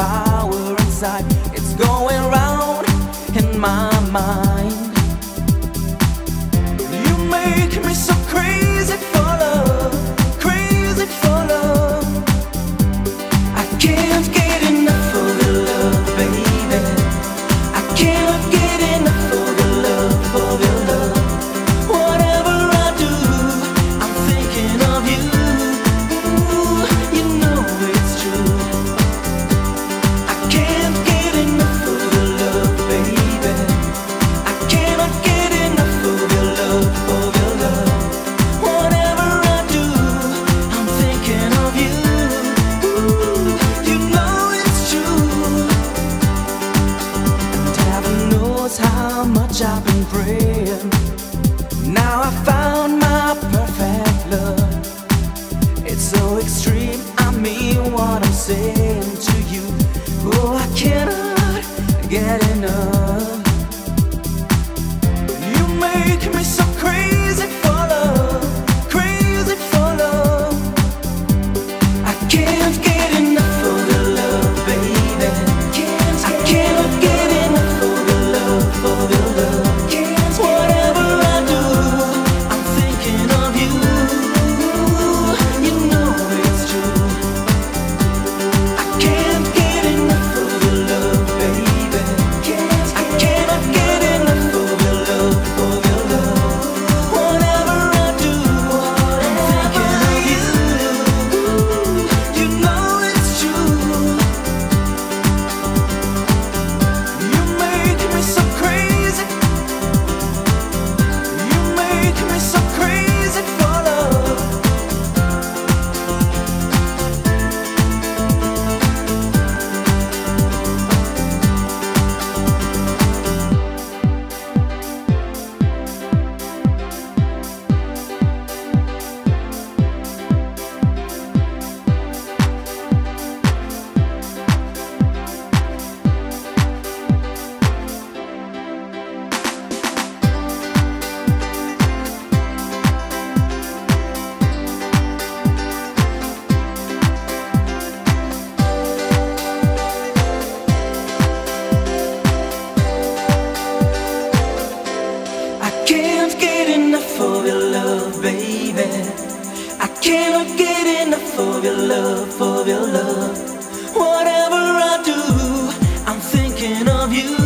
power inside. It's going round in my mind. You make me so crazy. of your love, of your love. Whatever I do, I'm thinking of you.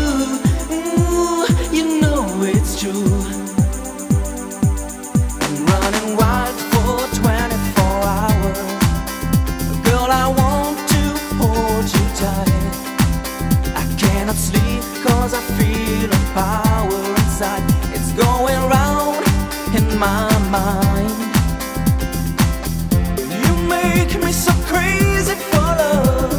Ooh, you know it's true. I'm running wild for 24 hours. Girl, I want to hold you tight. I cannot I feel a power inside. It's going round in my mind make me so crazy for love.